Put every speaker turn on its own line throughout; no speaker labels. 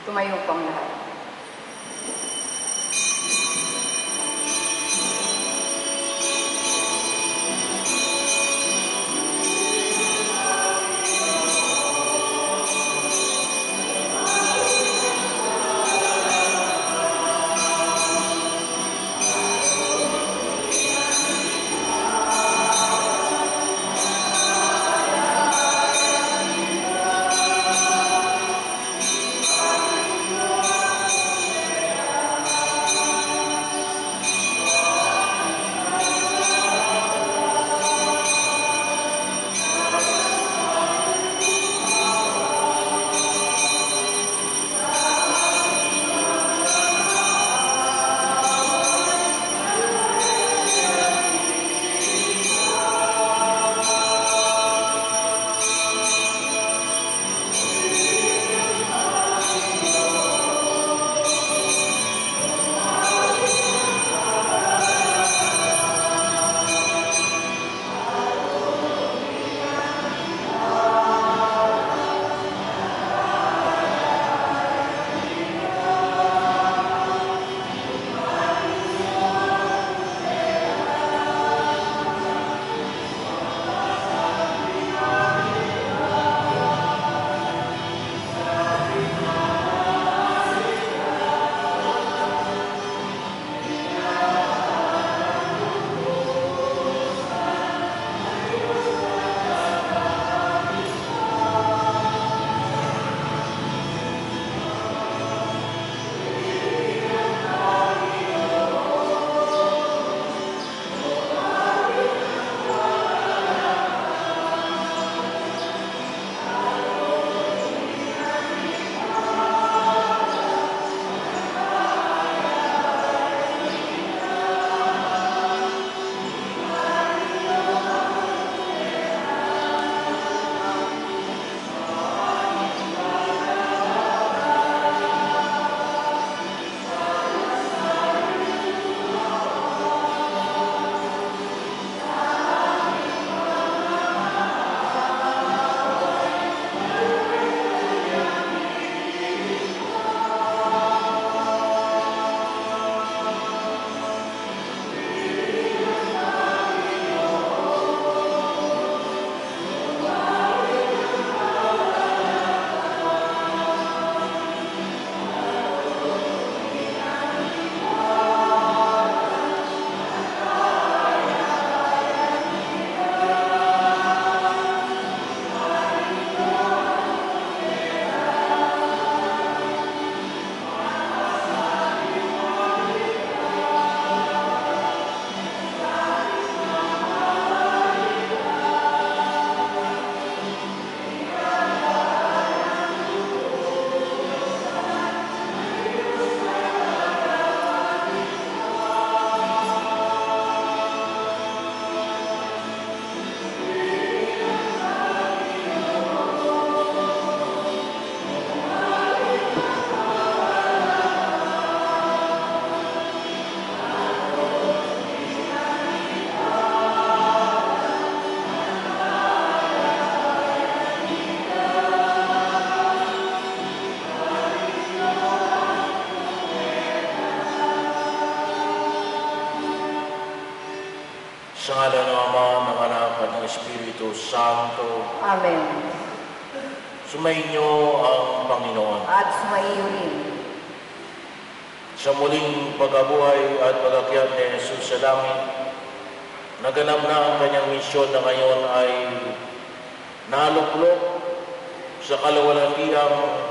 Tumayo po ang lahat.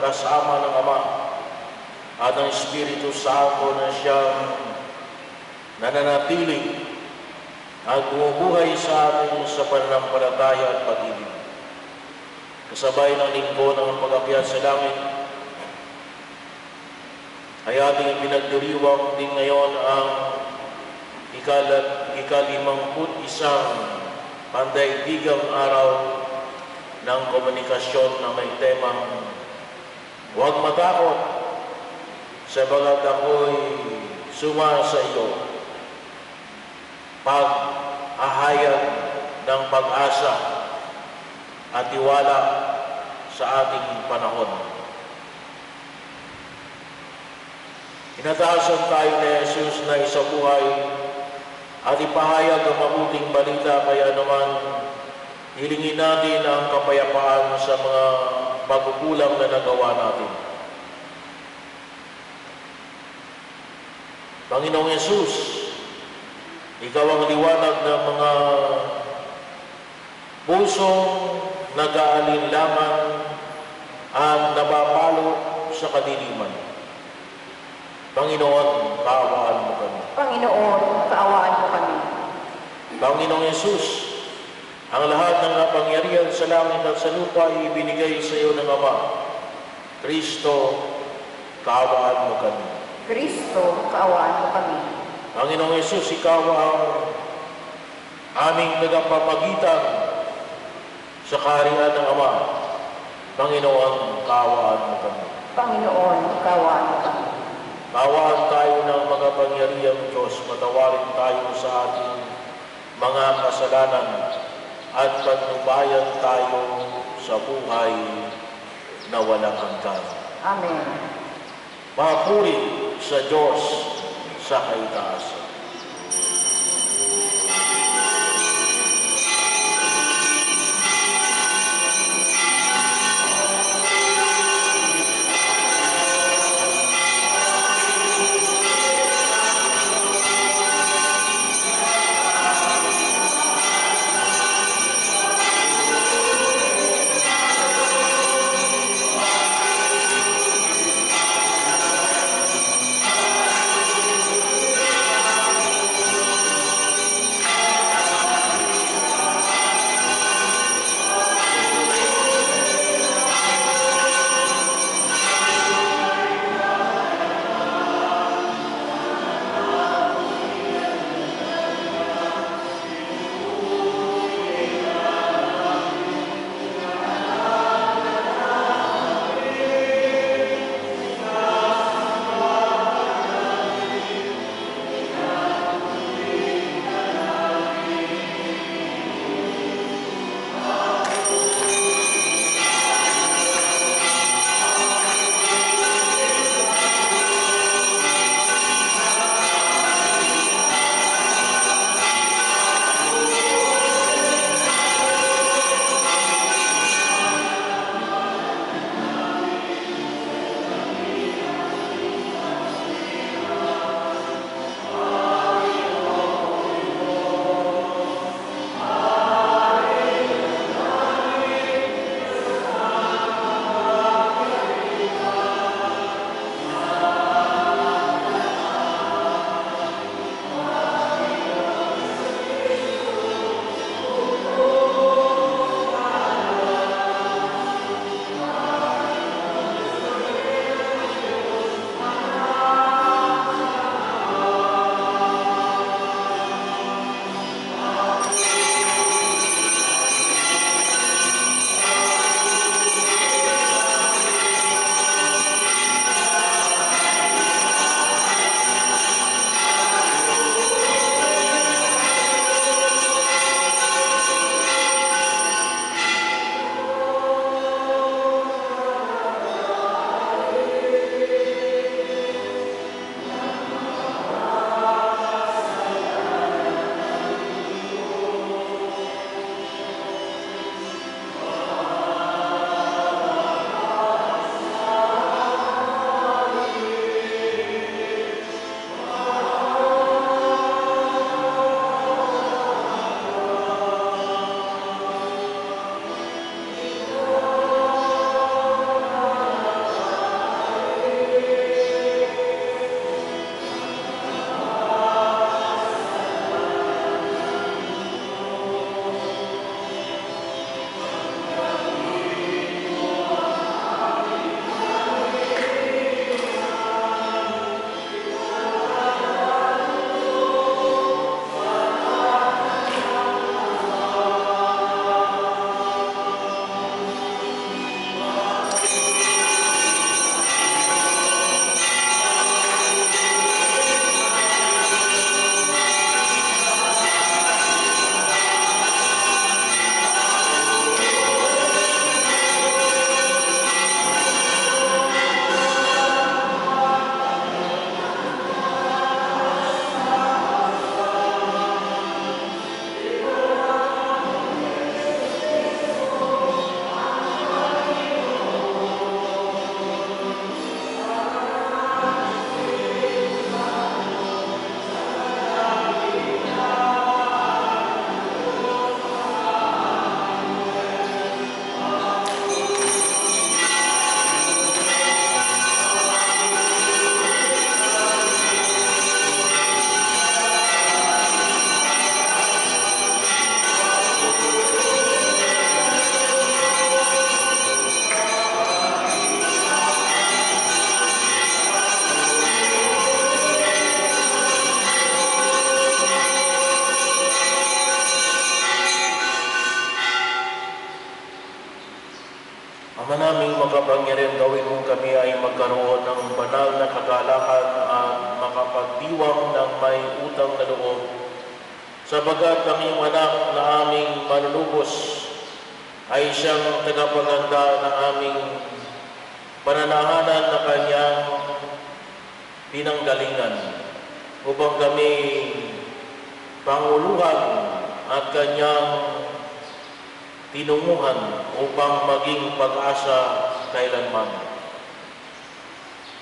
Kasama ng Ama at ng Espiritu Santo na siyang nananatili at bumubuhay sa atin sa pananampalataya at pag-ibig. Kasabay ng linggo ng pag-akyat sa langit, ay ating pinagdiriwang din ngayon ang ikalat, ikalimangput isang pandaigdigang araw ng komunikasyon na may temang Huwag matakot sa bagat ako'y suma sa iyo. Pag-ahayag ng pag-asa at tiwala sa ating panahon. Inatasan tayo ni Jesus na isa buhay at ipahayag ang mabuting balita kaya naman hilingin natin ang kapayapaan sa mga pagkukulang na nagawa natin. Panginoong Yesus, Ikaw ang liwanag ng mga pusong nag-aalinlangan at napapalo sa kadiliman. Panginoon, kaawaan mo kami.
Panginoon, kaawaan mo kami.
Panginoong Yesus, ang lahat ng kapangyarihan sa langit at sa lupa ay ibinigay sa iyo ng Ama. Kristo, kaawaan mo kami.
Kristo, kaawaan mo kami.
Panginoong Yesus, ikaw ang aming nagpapamagitan sa kaharian ng Ama. Panginoon, kaawaan mo kami.
Panginoon, kaawaan mo kami.
Kaawaan tayo ng magapangyarihang Diyos, matawarin tayo sa ating mga kasalanan at patnubayan tayo sa buhay na walang hanggan.
Amen.
Mapuri sa Diyos sa kaitaasan.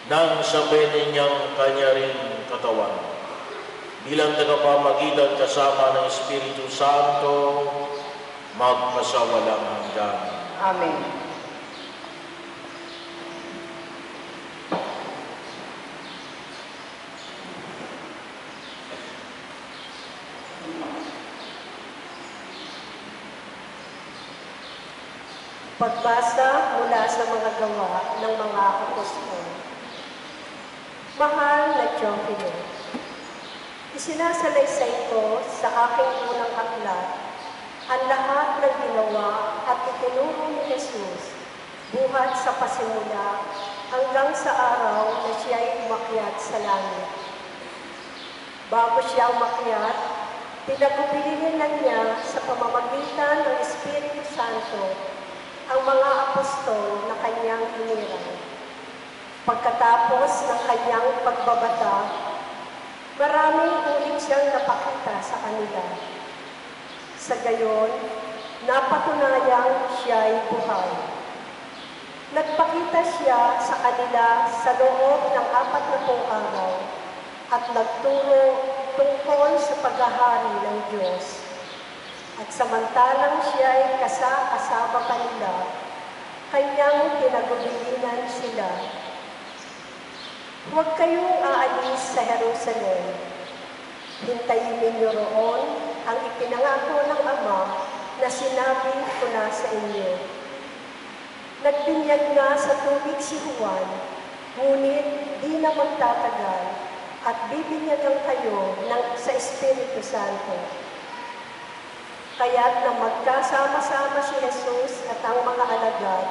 Nang sabihin niyang kanya rin katawan, bilang tagapamagitan kasama ng Espiritu Santo, magpasawalang hanggan.
Amen.
Pagbasa mula sa mga gawa ng mga apostol. Mahal na Teofilo, isinasalaysay ko sa aking unang aklat ang lahat ng ginawa at itinuro ni Jesus buhat sa pasimula hanggang sa araw na siya ay umakyat sa langit. Bago siya umakyat, pinagubilinan niya sa pamamagitan ng Espiritu Santo ang mga apostol na kanyang inirang. Pagkatapos ng kanyang pagbabata, maraming ulit siyang napakita sa kanila. Sa gayon, napatunayang siya ay buhay. Nagpakita siya sa kanila sa loob ng apat na araw at nagturo tungkol sa paghahari ng Diyos. At samantalang siya ay kasama pa nila, kanyang pinagubilinan sila. Huwag kayong aalis sa Jerusalem. Hintayin ninyo roon ang ipinangako ng Ama na sinabi ko na sa inyo. Nagbinyag na sa tubig si Juan, ngunit di na magtatagal at bibinyagan kayo ng, sa Espiritu Santo. Kaya't nang magkasama-sama si Jesus at ang mga alagad,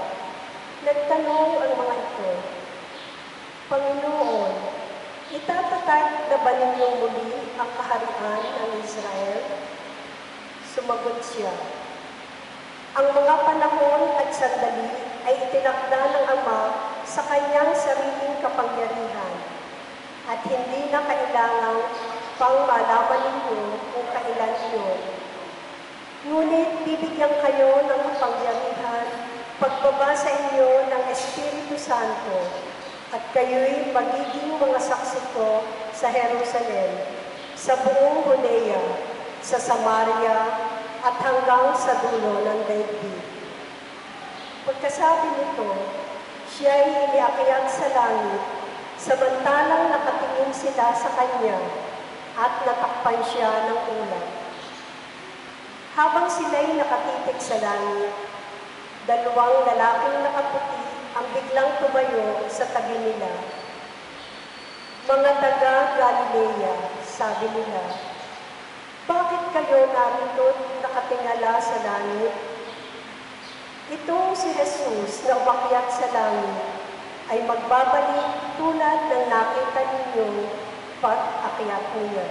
nagtanong ang mga ito, Panginoon, itatatag na ba ninyong muli ang kaharian ng Israel? Sumagot siya, Ang mga panahon at sandali ay itinakda ng Ama sa kanyang sariling kapangyarihan at hindi na kailangang pang malaman ninyo kung kailan iyon. Ngunit bibigyan kayo ng kapangyarihan pagbaba sa inyo ng Espiritu Santo at kayo'y magiging mga saksi ko sa Jerusalem, sa buong Judea, sa Samaria, at hanggang sa dulo ng daigdig. Pagkasabi nito, siya ay iniakyat sa langit, samantalang nakatingin sila sa kanya at natakpan siya ng ulan. Habang sila'y nakatitig sa langit, dalawang lalaking nakaputi ang biglang tumayo sa tabi nila. Mga taga Galilea, sabi nila, bakit kayo narito nakatingala sa langit? Itong si Jesus na umakyat sa langit ay magbabalik tulad ng nakita ninyong pag-akyat niya.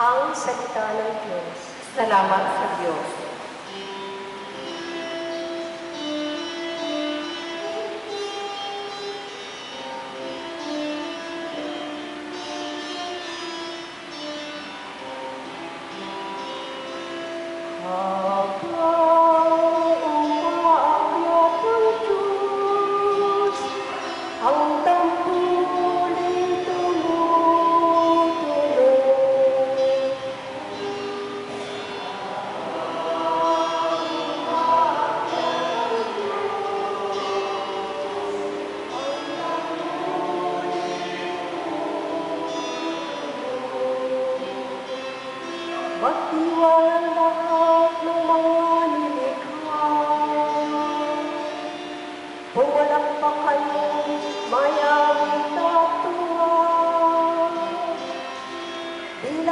Ang salita ng Diyos.
Salamat sa Diyos.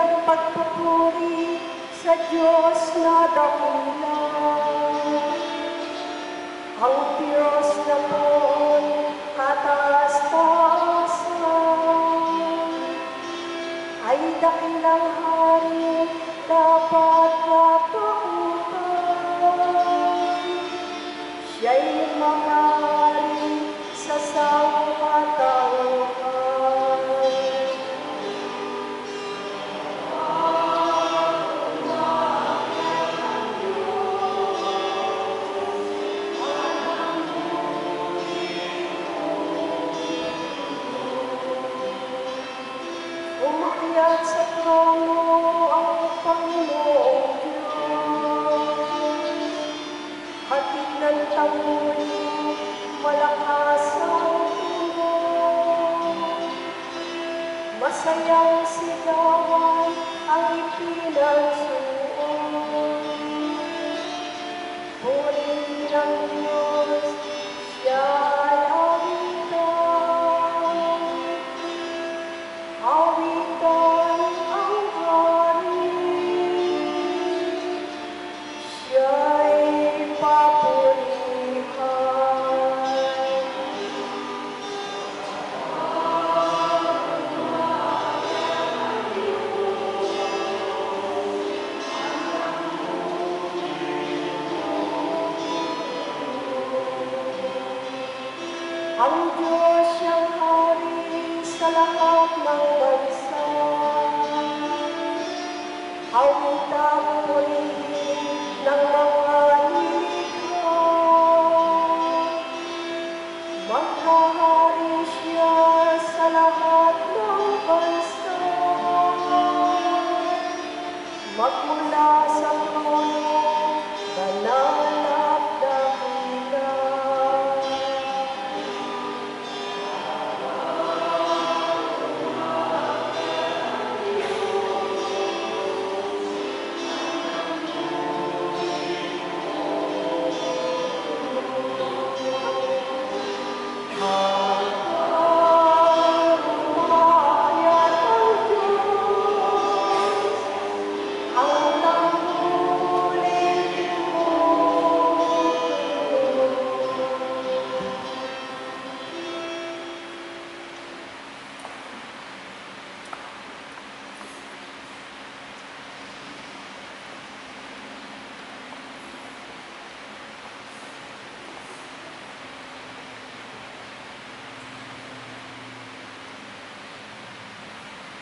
ng pagpupuri sa Diyos na dakilang. Ang Diyos na po'y kataas-taasan ay dakilang hari dapat kapag hari sa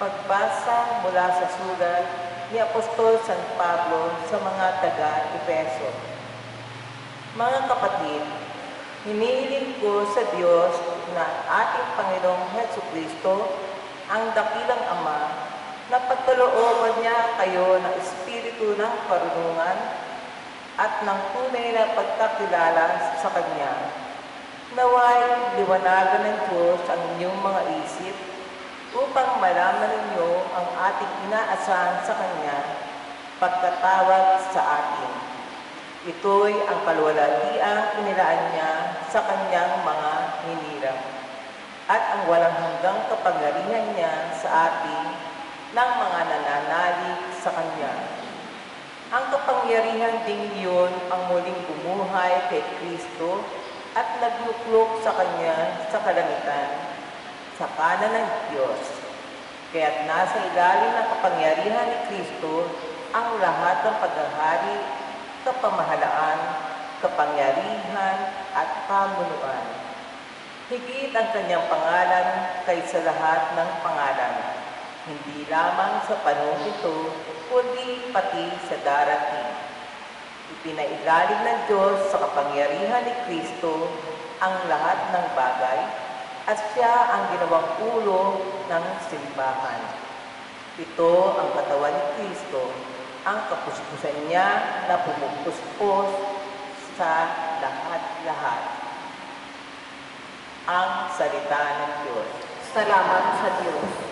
Pagbasa mula sa sulat ni Apostol San Pablo sa mga taga-Epeso. Mga kapatid, hinihiling ko sa Diyos na ating Panginoong Heso Kristo, ang dakilang Ama, na pagkalooban niya kayo ng espiritu ng karunungan at ng tunay na pagkakilala sa Kanya. Naway liwanagan ng Diyos ang inyong mga isip upang malaman ninyo ang ating inaasahan sa Kanya pagkatawag sa atin. Ito'y ang kalwalatiang inilaan niya sa Kanyang mga hinirang at ang walang hanggang kapangyarihan niya sa atin ng mga nananalig sa Kanya. Ang kapangyarihan ding iyon ang muling bumuhay kay Kristo at nagluklok sa Kanya sa kalangitan sa kanan ng Diyos. Kaya't nasa ilalim ng kapangyarihan ni Kristo ang lahat ng paghahari, kapamahalaan, kapangyarihan at pamunuan. Higit ang kanyang pangalan kaysa lahat ng pangalan, hindi lamang sa panahon ito, kundi pati sa darating. Ipinailalim ng Diyos sa kapangyarihan ni Kristo ang lahat ng bagay at siya ang ginawang ulo ng simbahan. Ito ang katawan ni Kristo, ang kapuspusan niya na pumupuspos sa lahat-lahat. Ang salita ng Diyos.
Salamat sa Diyos.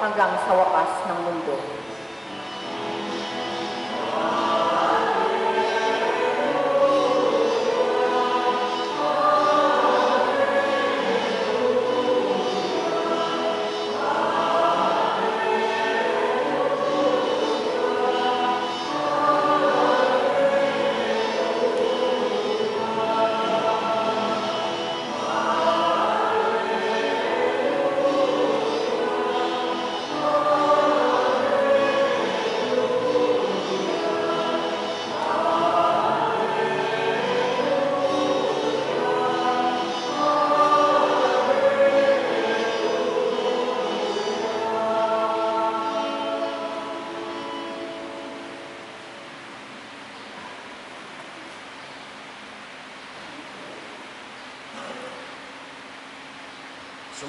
Hanggang sa wakas ng mundo.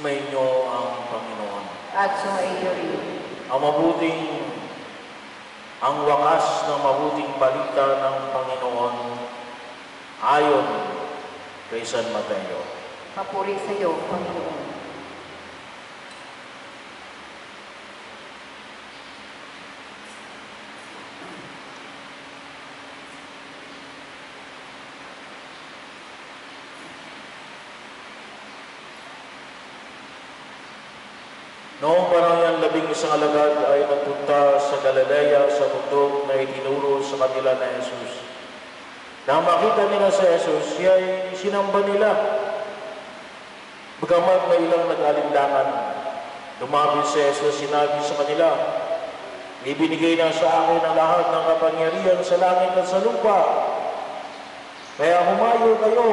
Sumainyo ang Panginoon.
at sumaiyo rin.
Ang mabuting, ang wakas ng mabuting balita ng Panginoon ayon kay San Mateo.
Papuri sa iyo, Panginoon.
Noong panahon ng labing isang alagad ay nagpunta sa Galilea sa bundok na itinuro sa kanila na Jesus. Nang makita nila sa Jesus, siya ay sinamba nila. Bagamat may ilang nag-alinlangan, lumapit si Jesus, sinabi sa kanila, Ibinigay na sa akin ang lahat ng kapangyarihan sa langit at sa lupa. Kaya humayo kayo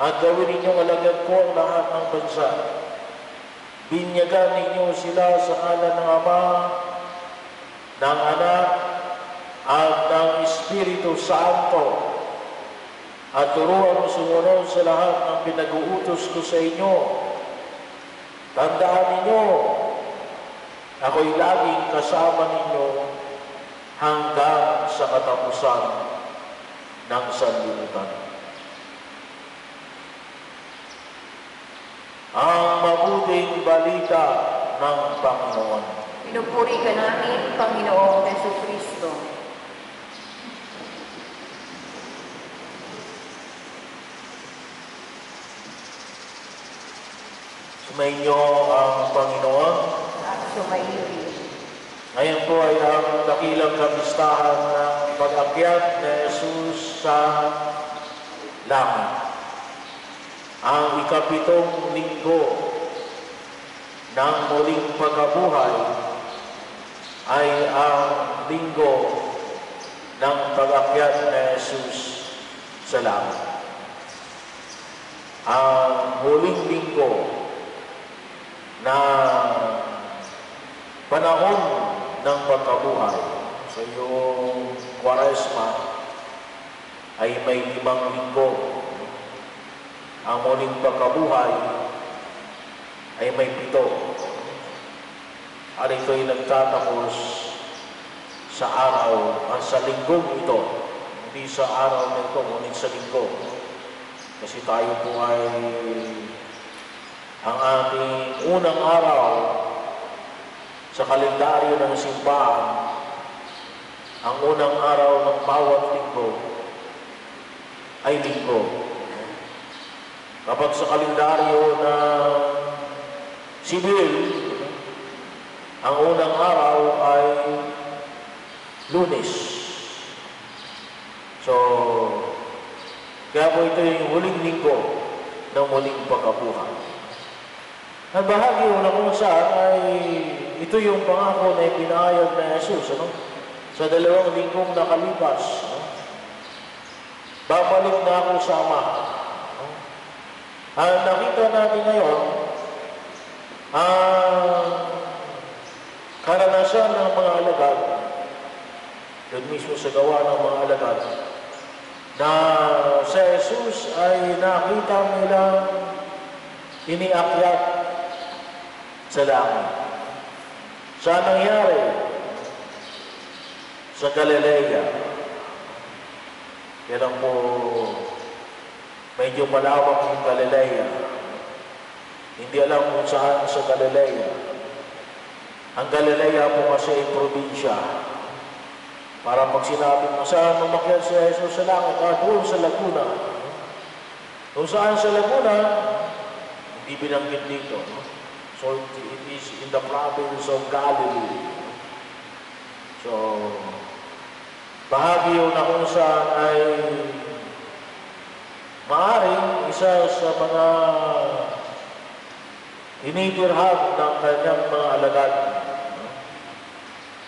at gawin ninyong alagad ko ang lahat ng bansa. Binyagan ninyo sila sa ngalan ng Ama, ng Anak, at ng Espiritu Santo. At turuan sumunod sa lahat ng pinag-uutos ko sa inyo. Tandaan ninyo, ako'y laging kasama ninyo hanggang sa katapusan ng sanlibutan. Ang mabuting balita ng Panginoon.
Pinupuri ka namin, Panginoong Yesu Kristo.
Sumainyo ang Panginoon.
at sumaiyo rin.
Ngayon po ay ang dakilang kapistahan ng pag-akyat ni Jesus sa langit. Ang ikapitong linggo ng muling pagkabuhay ay ang linggo ng pag-akyat ni Jesus sa langit. Ang huling linggo na panahon ng pagkabuhay sa iyong kwaresma ay may limang linggo. Ang muling pagkabuhay ay may pito. At ito'y nagtatapos sa araw, at sa linggong ito. Hindi sa araw na ito, ngunit sa linggo. Kasi tayo po ay ang ating unang araw sa kalendaryo ng simbahan, ang unang araw ng bawat linggo ay linggo. Kapag sa kalendaryo ng sibil, ang unang araw ay lunes. So, kaya po ito yung huling linggo ng muling pagkabuhay. Ang bahagi na kung saan ay ito yung pangako na ipinahayag na Jesus, ano? Sa dalawang linggong nakalipas, ano? Babalik na ako sa Ama. Ano? Ang nakita natin ngayon, ang karanasan ng mga alagad, doon mismo sa gawa ng mga alagad, na sa Jesus ay nakita nilang iniakyat sa langit. Saan nangyari? Sa Galilea. Kailan po medyo malawak yung Galilea. Hindi alam kung saan sa Galilea. Ang Galilea po kasi ay probinsya. Para pag sinabi mo saan umakyat si Jesus sa langit, ah, doon sa Laguna. Kung saan sa Laguna, hindi binanggit dito. So it is in the province of Galilee. So, bahagi yun na saan ay maaaring isa sa mga hinitirhag ng kanyang mga alagad.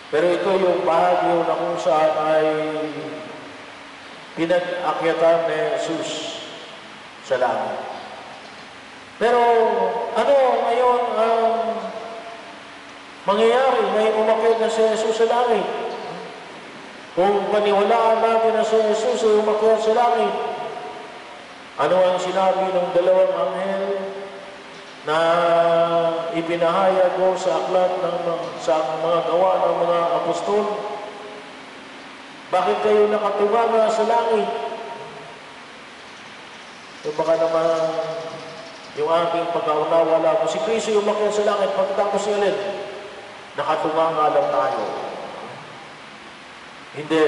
Pero ito yung bahagi yun na kung saan ay pinag-akyatan ni Jesus sa langit. Pero ano ngayon ang mangyayari ngayon umakyat na si Jesus sa langit? Kung paniwalaan natin na si Jesus ay umakyat sa langit, ano ang sinabi ng dalawang anghel na ipinahayag ko sa aklat ng mga- sa mga gawa ng mga apostol? Bakit kayo nakatunganga sa langit? So baka naman yung ating pagkaunawa lang, si Kristo yung umakyat sa langit, pagkatapos si Alin, nakatunganga lang tayo. Hindi.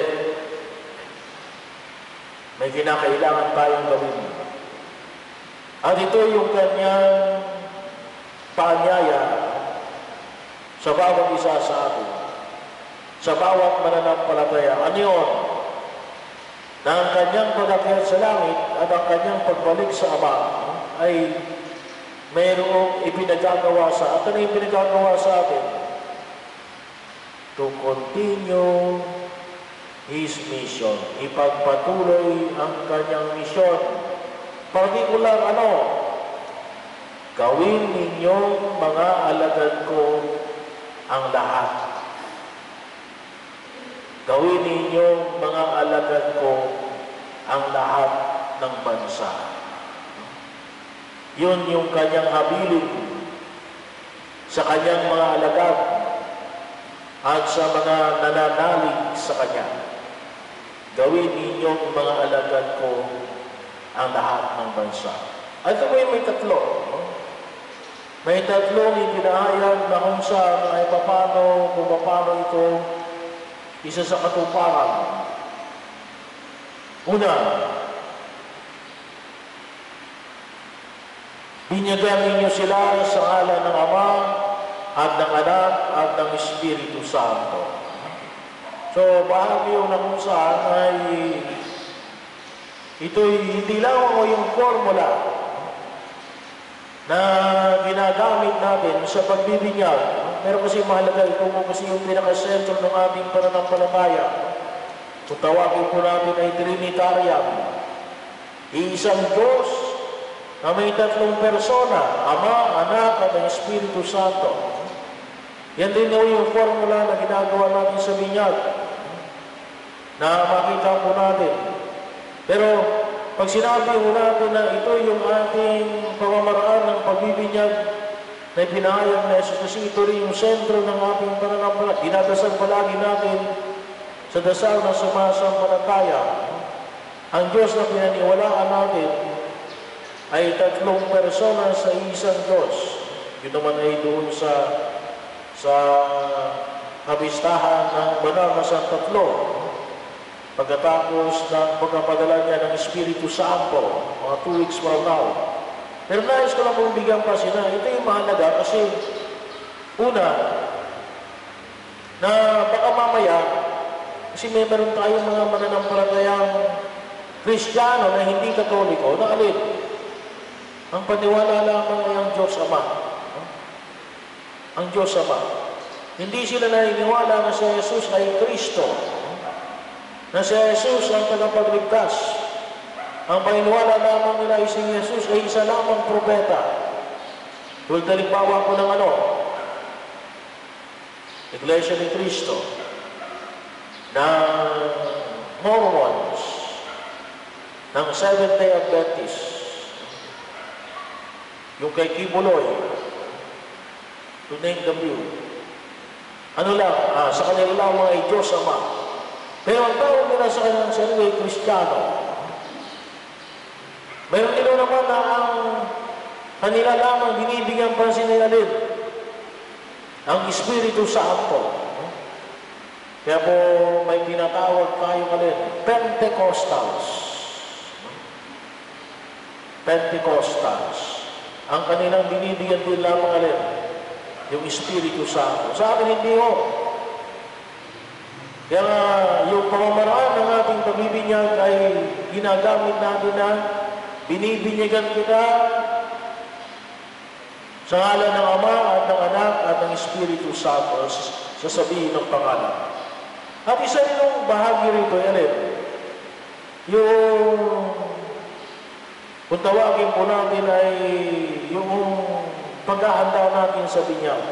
May kinakailangan tayong gawin. At ito yung kanyang paanyaya sa bawat isa sa atin. Sa bawat mananampalataya. Ano yun? Na ang kanyang pag sa langit at ang kanyang pagbalik sa Ama ay mayroong ipinagagawa sa atin. Ano yung pinagagawa sa atin? To continue His mission. Ipagpatuloy ang kanyang misyon. Partikular ano? Gawin ninyong mga alagad ko ang lahat. Gawin ninyong mga alagad ko ang lahat ng bansa. Yun yung kanyang habilin sa kanyang mga alagad at sa mga nananalig sa kanya. Gawin ninyong mga alagad ko ang lahat ng bansa. At ito yung may tatlo. no? May tatlong ipinahayag na kung saan ay papano, kung paano ito isa sa katuparan. Una, binyagan ninyo sila sa ngalan ng Ama at ng Anak at ng Espiritu Santo. So, bahagi yun na kung saan ay ito'y hindi lang o yung formula na ginagamit natin sa pagbibinyag. Pero kasi mahalaga ito po kasi yung pinakasentro ng ating pananampalataya. Kung tawagin po natin ay Trinitarian. Iisang Diyos na may tatlong persona, Ama, Anak, at ang Espiritu Santo. Yan din po yung formula na ginagawa natin sa binyag na makita po natin. Pero pag sinabi mo natin na ito yung ating pamamaraan ng pagbibinyag na pinahayag na Jesus kasi ito rin yung sentro ng ating pananampalataya. Dinadasal palagi natin sa dasal na sumasampalataya. Ang Diyos na pinaniwalaan natin ay tatlong persona sa isang Diyos. Yun naman ay doon sa sa kabistahan ng banal na sa tatlo. Pagkatapos ng pagkapadala niya ng Espiritu Santo, mga two weeks from now. Pero nais ko lang pong bigyan pa sila. Ito yung mahalaga kasi una, na baka mamaya, kasi may meron tayong mga mananampalatayang Kristiyano na hindi katoliko, na alin? Ang paniwala lamang ay ang Diyos Ama. Ang Diyos Ama. Hindi sila naniniwala na si Jesus ay Kristo na si Jesus ang tagapagligtas. Ang paniniwala lamang nila ay si Jesus ay isa lamang propeta. Tulad na limbawa ko ng ano? Iglesia ni Cristo ng Mormons ng Seventh-day Adventist yung kay Kibuloy to name the few ano lang, ah, sa kanila lamang ay Diyos Ama pero ang tawag nila sa kanilang sarili Kristiyano. Mayroon nila naman na ang kanila lamang binibigyan pansin nila din ang Espiritu Santo. Kaya po may tinatawag tayo kalin, Pentecostals. Pentecostals. Ang kanilang binibigyan din lamang alin, yung Espiritu Santo. Sa akin hindi ho. Kaya nga, yung pamamaraan ng ating pagbibinyag ay ginagamit natin na binibinyagan kita sa ngalan ng Ama at ng Anak at ng Espiritu Santo sa sabihin ng pangalan. At isa rin yung bahagi rito, alin, yung kung tawagin po natin ay yung paghahanda natin sa binyag.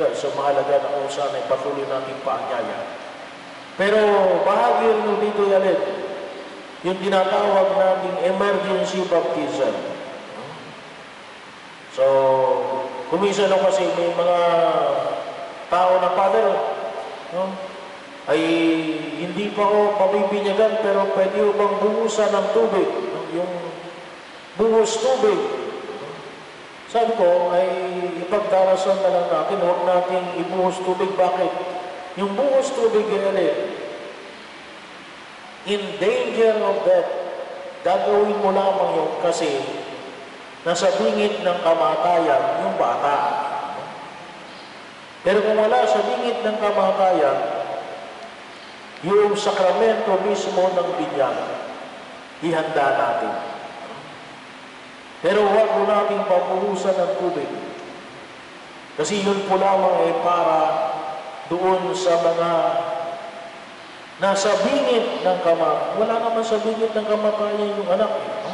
Kaya sa mahalaga na kung saan ay patuloy natin paanyaya. Pero bahagi rin dito yalit, yung tinatawag nating emergency baptism. So, kuminsan ako kasi may mga tao na father, no? ay hindi pa ako mabibinyagan pero pwede ko bang buhusan ng tubig, yung buhos tubig. Sabi ko ay ipagdarasan na lang natin, huwag nating ibuhos tubig. Bakit? Yung buhos tubig ay alin? In danger of death. Gagawin mo lamang yun kasi nasa bingit ng kamatayan yung bata. Pero kung wala sa bingit ng kamatayan, yung sakramento mismo ng binyag, ihanda natin. Pero huwag mo nating papuhusan ng tubig. Kasi yun po lamang ay para doon sa mga nasa bingit ng kama. Wala naman sa bingit ng kamatayan yung anak. no?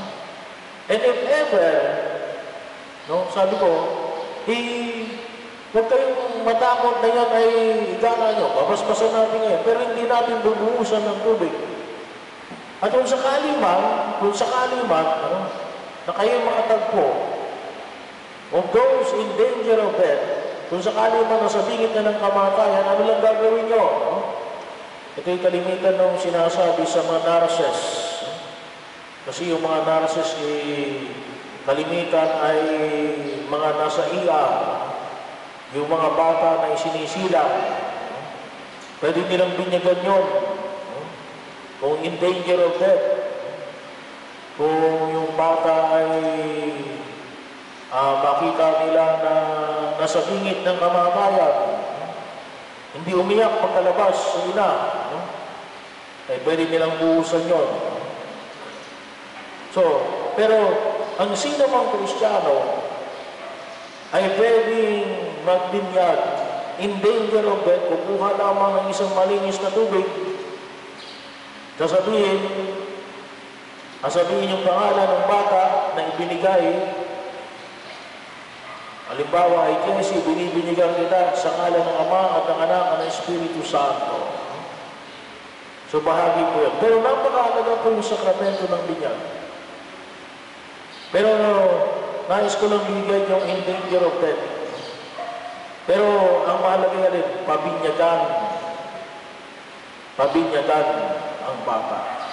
And if ever, no, sabi ko, eh, huwag kayong matakot na yan ay igala nyo. Babasbasan natin ngayon. Pero hindi natin bubuhusan ng tubig. At kung sakali man, kung sakali man, ano, na kayo makatagpo of those in danger of death, kung sakali man bingit na ng kamatayan, ano lang gagawin nyo? Ito'y kalimitan ng sinasabi sa mga nurses. Kasi yung mga nurses, eh, kalimitan ay mga nasa iya, yung mga bata na isinisilang. Pwede nilang binyagan yun. Kung in danger of death, kung yung bata ay ah, makita nila na nasa bingit ng kamatayan, hindi umiyak pagkalabas sa ina, no? ay pwede nilang buhusan yon. So, pero ang sino mang Kristiyano ay pwedeng magbinyag in danger of death, kukuha lamang ng isang malinis na tubig, sasabihin, sasabihin yung pangalan ng bata na ibinigay Halimbawa kasi binibinigan kita sa ngalan ng Ama at ng Anak at ng Espiritu Santo. So bahagi po yan. Pero napakahalaga po yung sakramento ng binyag. Pero nais ko lang bigay yung in of death. Pero ang mahalaga rin, pabinyagan. Pabinyagan ang bata.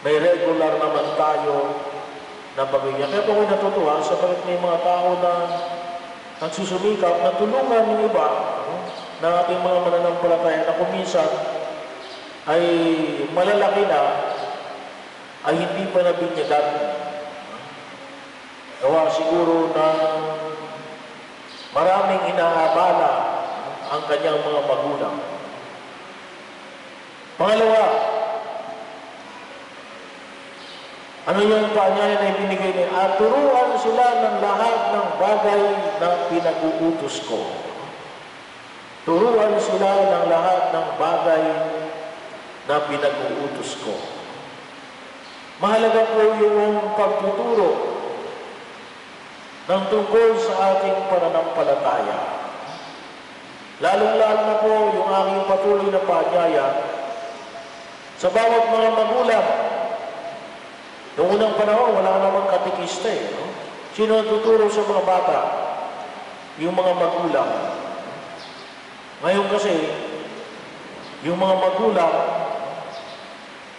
May regular naman tayo na pabinyagan. Kaya po ako'y natutuwa sapagat may mga tao na nagsusumikap na tulungan ng iba no, na ating mga mananampalataya na kuminsan ay malalaki na ay hindi pa nabinyagan. Gawa siguro na maraming inaabala ang kanyang mga magulang. Pangalawa, ano yung paanyaya na ibinigay niya? At turuan sila ng lahat ng bagay na pinag-uutos ko. Turuan sila ng lahat ng bagay na pinag-uutos ko. Mahalaga po yung pagtuturo ng tungkol sa ating pananampalataya. Lalong-lalo na po yung aking patuloy na paanyaya sa bawat mga magulang Noong unang panahon, wala namang katikista eh. No? Sino ang tuturo sa mga bata? Yung mga magulang. Ngayon kasi, yung mga magulang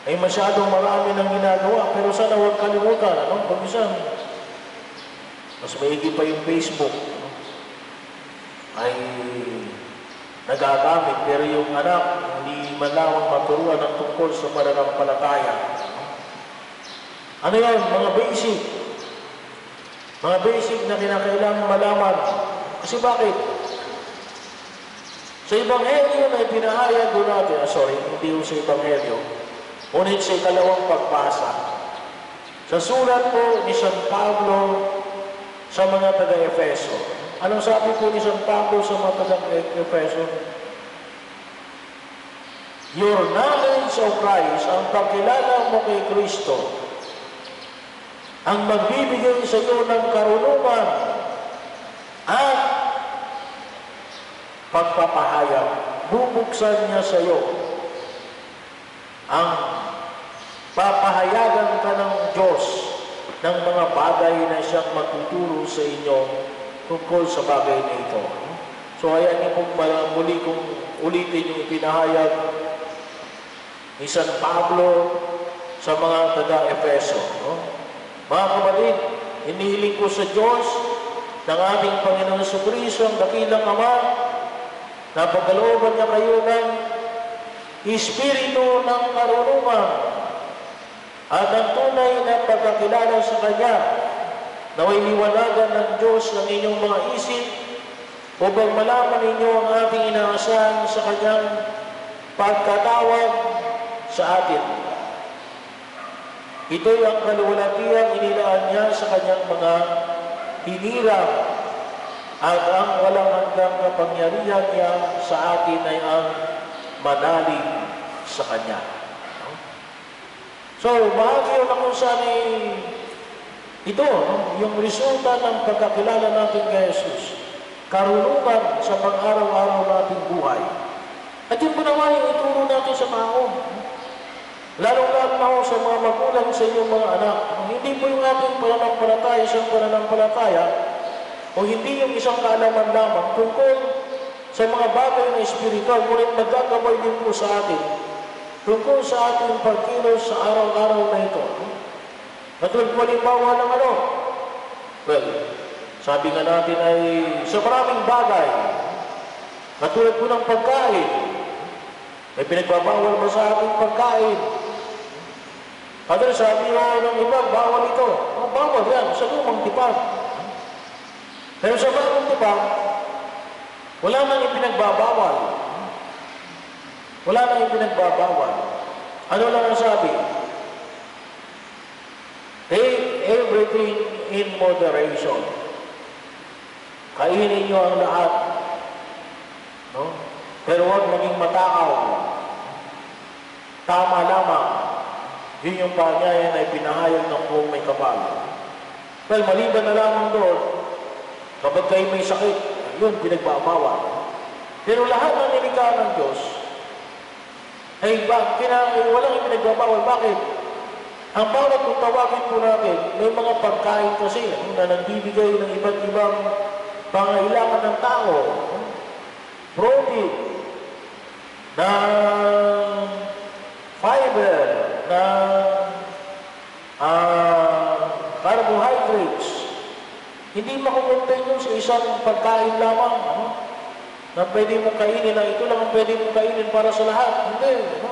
ay masyadong marami ng ginagawa. Pero sana huwag kalimutan. Ano? Pag isang, mas maigi pa yung Facebook. No? Ay nagagamit. Pero yung anak, hindi man lamang maturuan ng tungkol sa pananampalataya. Ano yan? Mga basic. Mga basic na kinakailangan malaman. Kasi bakit? Sa Ebanghelyo na ipinahayag doon natin, ah, sorry, hindi yung sa Ebanghelyo, ngunit sa ikalawang pagbasa, sa sulat po ni San Pablo sa mga taga-Efeso. Anong sabi po ni San Pablo sa mga taga-Efeso? Your knowledge of Christ, ang pagkilala mo kay Kristo, ang magbibigay sa iyo ng karunungan at pagpapahayag. Bubuksan niya sa iyo ang papahayagan ka ng Diyos ng mga bagay na siyang magtuturo sa inyo tungkol sa bagay na ito. So ayan niyo pala- muli kong ulitin yung ipinahayag ni San Pablo sa mga taga-Efeso. No? Mga kapatid, inihiling ko sa Diyos ng ating Panginoon sa Kristo, ang dakilang Ama, na pagkalooban niya kayo ng Espiritu ng karunungan at ang tunay na pagkakilala sa Kanya naway liwanagan ng Diyos ang inyong mga isip upang malaman ninyo ang ating inaasahan sa Kanyang pagkatawag sa atin. Ito'y ang kaluwalhatiang inilaan niya sa Kanyang mga hinirang at ang walang hanggang kapangyarihan niya sa atin ay ang manalig sa Kanya. So, bahagi yun na kung saan ito, yung resulta ng pagkakilala natin kay Jesus. Karunungan sa pang-araw-araw nating buhay. At yun po naman yung ituro natin sa tao. Lalong-lalo na ho sa mga magulang sa inyong mga anak. Hindi po yung ating pananampalataya, isang pananampalataya, o hindi yung isang kaalaman lamang tungkol sa mga bagay na espiritual, ngunit nagkakabay din po sa atin tungkol sa ating pagkilos sa araw-araw na ito. Katulad po halimbawa ng ano? Well, sabi nga natin ay sa maraming bagay, katulad po ng pagkain, may pinagbabawal ba sa ating pagkain? Kadal sabi mo ng iba, bawal ito. Oh, bawal yan, sa lumang tipan. Pero sa bagong tipan, wala nang ipinagbabawal. Wala nang ipinagbabawal. Ano lang ang sabi? Take everything in moderation. Kainin niyo ang lahat. No? Pero huwag maging matakaw. Tama lamang. Yun yung panyayan ay pinahayag ng buong may kapal. Well, maliban na lamang doon, kapag kayo may sakit, yun, pinagbabawal. Pero lahat ng nilikha ng Diyos, ay ba, kina, ay walang ipinagbabawal. Bakit? Ang bawat kung tawagin po natin, may mga pagkain kasi na nagbibigay ng iba't ibang pangailangan ng tao. Protein, na fiber, na ah, carbohydrates. Hindi makukontain yun sa isang pagkain lamang. Ano? Na pwede mong kainin na ito lang ang pwede mong kainin para sa lahat. Hindi. Ano?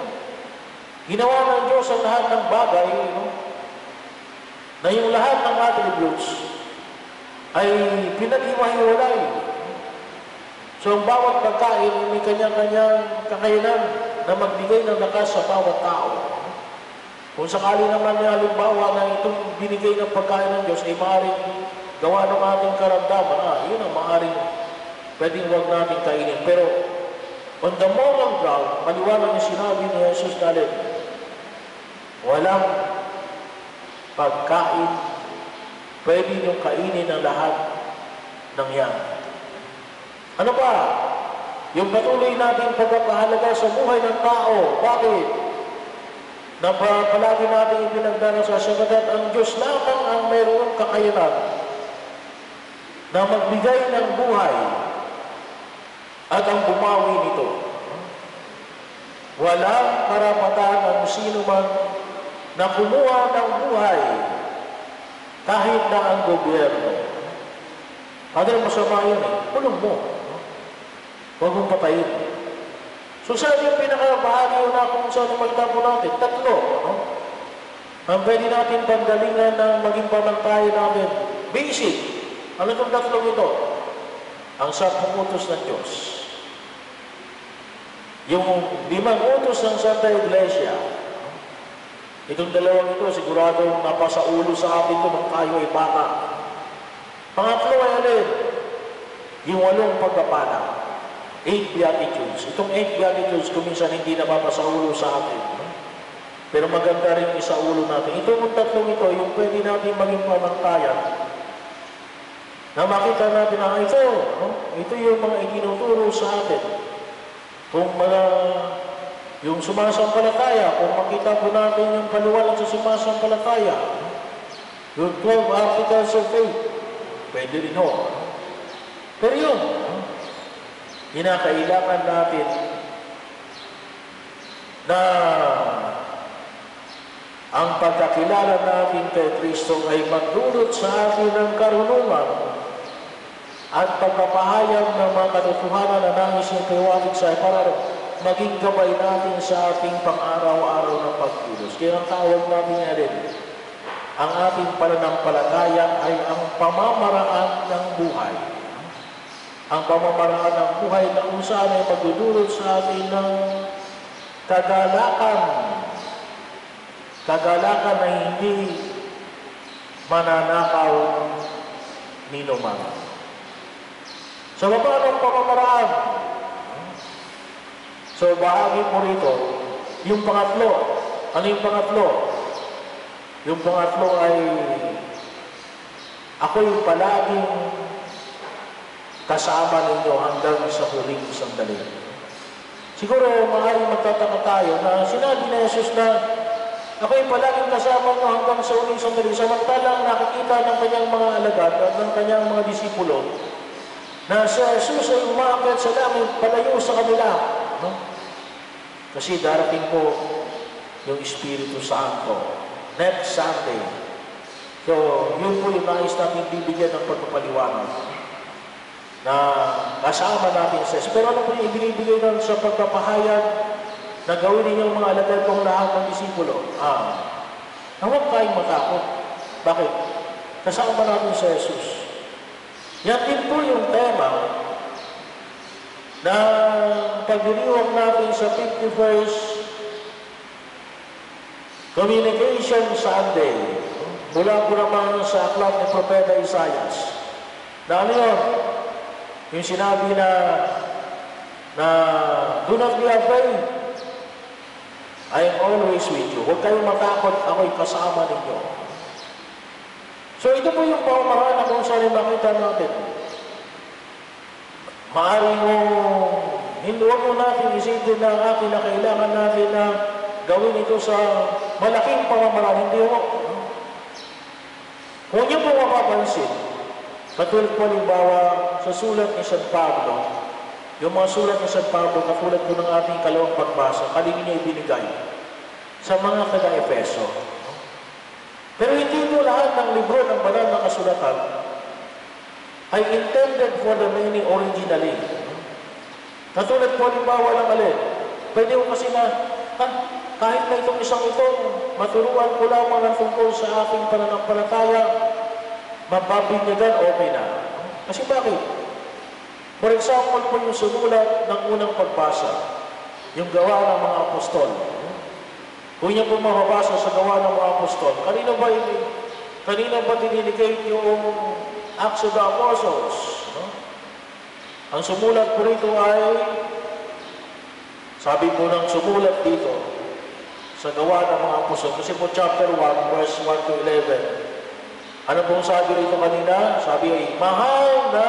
Ginawa ng Diyos ang lahat ng bagay no? na yung lahat ng attributes ay pinag-iwahiwalay. So ang bawat pagkain may kanya-kanyang kakayanan na magbigay ng lakas sa bawat tao. Kung sakali naman halimbawa na itong binigay ng pagkain ng Diyos ay maaaring gawa ng ating karamdaman, ah, yun ang maaaring pwedeng huwag natin kainin. Pero on the moral ground, maliwanag niya sinabi ni Jesus dahil walang pagkain, pwede niyong kainin ang lahat ng yan. Ano ba? Yung patuloy natin pagpapahalaga sa buhay ng tao. Bakit? Na pa- palagi natin ipinagdarasal sabagat ang Diyos lamang ang mayroong kakayanan na magbigay ng buhay at ang bumawi nito. Walang karapatan ang sino man na kumuha ng buhay kahit na ang gobyerno. Padre, masama yun eh. Kulong mo. Huwag mong patayin. So saan yung pinakabahagi na kung saan magta po natin? Tatlo. No? Ang pwede natin panggalingan ng maging pamantayan natin. Basic. Ano itong tatlong ito? Ang sampung utos ng Diyos. Yung limang utos ng Santa Iglesia. Itong dalawang ito, sigurado napasa ulo sa atin ito nung tayo ay bata. Pangatlo ay alin? Yung walong pagpapala. Eight Beatitudes. Itong eight Beatitudes, kuminsan hindi napapasa ulo sa atin. Pero maganda rin yung sa ulo natin. Itong tatlong ito, yung pwede natin maging pamantayan na makita natin na ito, no? ito yung mga itinuturo sa atin. Kung mga, yung sumasampalataya, kung makita po natin yung paliwanag sa sumasampalataya, no? Yung 12 articles of faith, pwede rin ano? Pero yun, kinakailangan natin na ang pagkakilala natin kay Kristo ay magdulot sa atin ng karunungan at pagpapahayag ng mga katotohanan na nangis ng kaiwalig sa para maging gabay natin sa ating pang-araw-araw na pagkilos. Kaya ang tawag natin nga rin, ang ating pananampalataya ay ang pamamaraan ng buhay. Ang pamamaraan ng buhay na kung ay magdudulot sa atin ng kagalakan. Kagalakan na hindi mananakaw ni naman. Sa baba ng pamamaraan, so bahagi po rito, yung pangatlo, ano yung pangatlo? Yung pangatlo ay ako'y palaging kasama ninyo hanggang sa huling sandali. Siguro maaaring magtataka tayo na sinabi na Jesus na ako'y palaging kasama nyo hanggang sa huling sandali. Samantalang nakikita ng kanyang mga alagad at ng kanyang mga disipulo na si Jesus ay umakit sa langit palayo sa kanila. No? Kasi darating po yung Espiritu Santo next Sunday. So, yun po yung nais natin bibigyan ng pagpapaliwanag na kasama natin sa Pero ano po yung ibinibigay nun sa pagpapahayag na gawin ninyong mga alagad kong lahat ng disipulo? Ah, na huwag kayong matakot. Bakit? Kasama natin sa Jesus. Yan din po yung tema na pagdiriwang natin sa 51st Communication Sunday. Mula po naman sa aklat ni Propeta Isaias. Na ano yun? Yung sinabi na na do not be afraid. I am always with you. Huwag kayong matakot, ako'y kasama ninyo. So ito po yung pamamaraan na kung saan makita natin. Maaari mo, hindi mo natin isipin na atin na kailangan natin na gawin ito sa malaking pamamaraan. Hindi mo. Kung niyo po mapapansin, katulad po halimbawa sa sulat ni San Pablo, yung mga sulat ni San Pablo, katulad po ng ating kalawang pagbasa, kalingin niya ibinigay sa mga taga-Efeso. Pero hindi po lahat ng libro ng banal na kasulatan ay intended for the many originally. Katulad po halimbawa ng alin, pwede ko kasi na, ha, kahit na itong isang ito, maturuan ko lamang ng tungkol sa aking pananampalataya, mababinyagan, okay na. Kasi bakit? For example po yung sumulat ng unang pagbasa, yung gawa ng mga apostol. Kung niyo po mababasa sa gawa ng mga apostol, kanino ba, kanino ba diniligate yung Acts of the Apostles? Ang sumulat po rito ay, sabi po ng sumulat dito, sa gawa ng mga apostol, kasi po chapter 1, verse 1 to 11, ano pong sabi rito kanina? Sabi ay, mahal na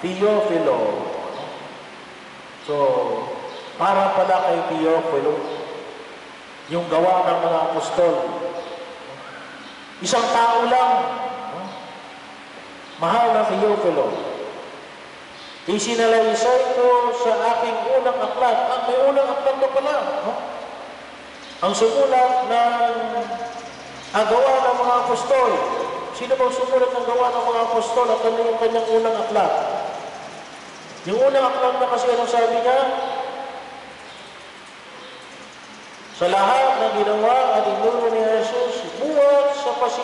Theophilo. So, para pala kay Theophilo, yung gawa ng mga apostol. Isang tao lang. Mahal na Theophilo. Isinalaysay ko sa aking unang aklat. Ah, may unang aklat na pala. Ang sumulat ng ang gawa ng mga apostol. Sino bang sumulat ng gawa ng mga apostol at ano yung kanyang unang aklat? Yung unang aklat na kasi anong sabi niya? Sa lahat na ginawa at inuro ni Jesus, buhat sa pasi